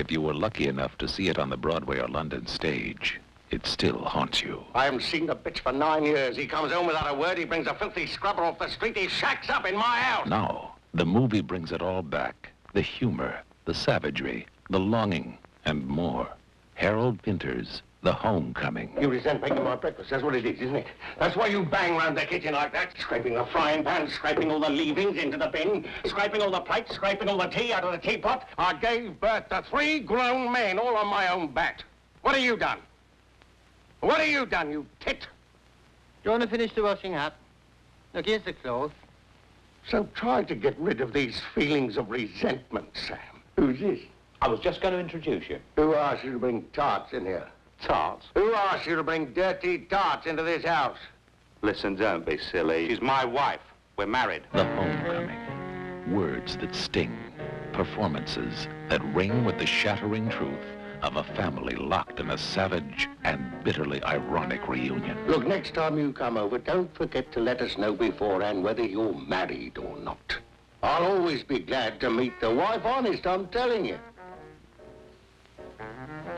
If you were lucky enough to see it on the Broadway or London stage, it still haunts you. I haven't seen the bitch for nine years. He comes home without a word. He brings a filthy scrubber off the street. He shacks up in my house. Now, the movie brings it all back. The humor, the savagery, the longing, and more. Harold Pinter's The Homecoming. You resent making my breakfast. That's what it is, isn't it? That's why you bang round the kitchen like that, scraping the frying pan, scraping all the leavings into the bin, scraping all the plates, scraping all the tea out of the teapot. I gave birth to three grown men all on my own bat. What have you done? What have you done, you tit? Do you want to finish the washing up? Look, here's the cloth. So try to get rid of these feelings of resentment, Sam. Who's this? I was just going to introduce you. Who asked you to bring tarts in here? Tarts? Who asked you to bring dirty tarts into this house? Listen, don't be silly. She's my wife. We're married. The Homecoming. Words that sting. Performances that ring with the shattering truth of a family locked in a savage and bitterly ironic reunion. Look, next time you come over, don't forget to let us know beforehand whether you're married or not. I'll always be glad to meet the wife, honest, I'm telling you.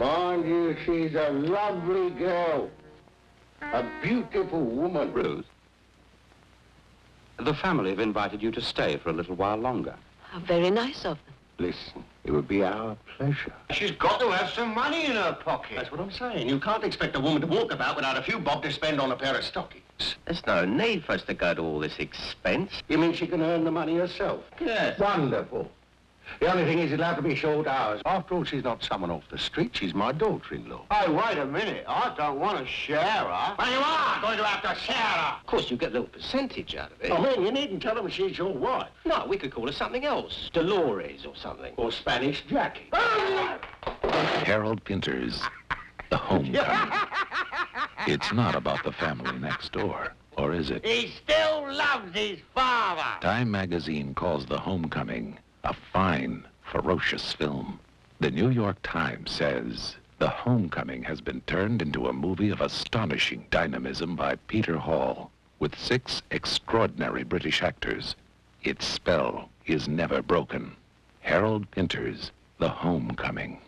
Mind you, she's a lovely girl. A beautiful woman. Ruth, the family have invited you to stay for a little while longer. How very nice of them. Listen, it would be our pleasure. She's got to have some money in her pocket. That's what I'm saying. You can't expect a woman to walk about without a few bob to spend on a pair of stockings. There's no need for us to go to all this expense. You mean she can earn the money herself? Yes. Wonderful. The only thing is it'll have to be short hours. After all, she's not someone off the street. She's my daughter-in-law. Hey, wait a minute. I don't want to share her. But you are going to have to share her. Of course, you get a little percentage out of it. Oh, I mean, you needn't tell them she's your wife. No, we could call her something else. Dolores or something. Or Spanish Jackie. Harold Pinter's The Homecoming. it's not about the family next door, or is it? He still loves his father. Time magazine calls The Homecoming a fine, ferocious film. The New York Times says The Homecoming has been turned into a movie of astonishing dynamism by Peter Hall with six extraordinary British actors. Its spell is never broken. Harold Pinter's The Homecoming.